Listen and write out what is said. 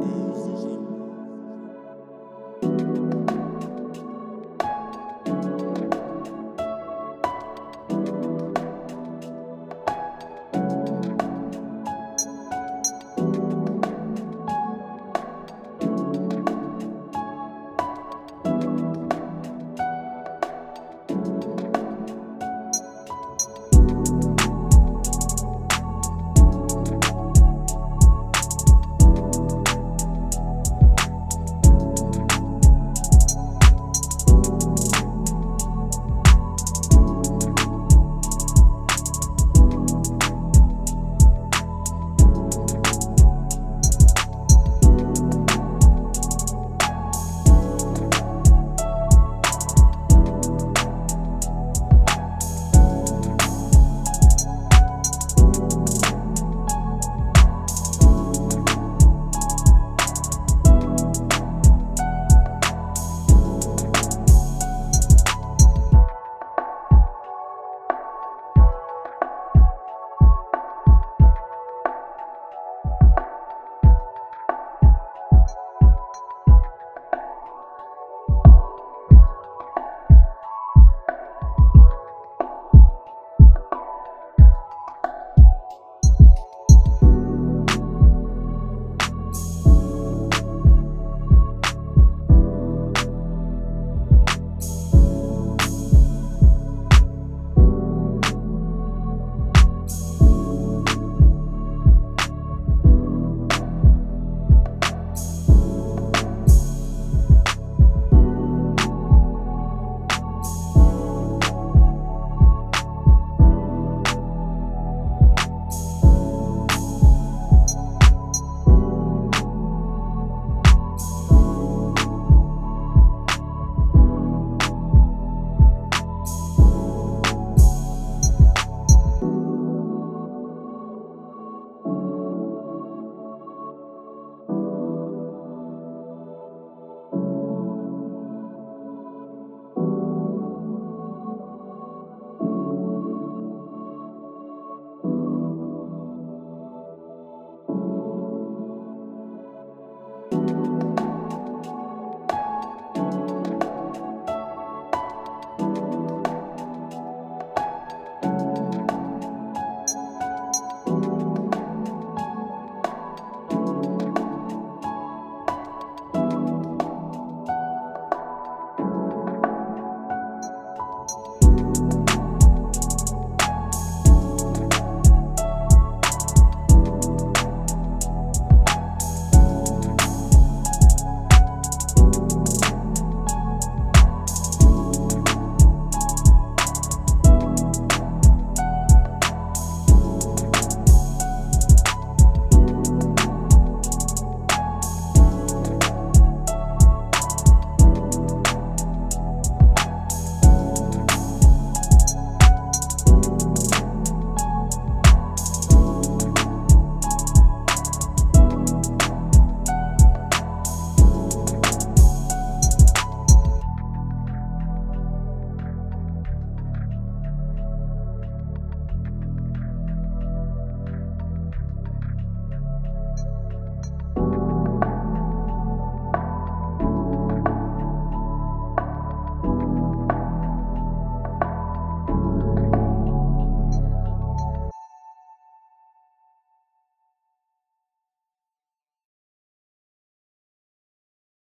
Easy.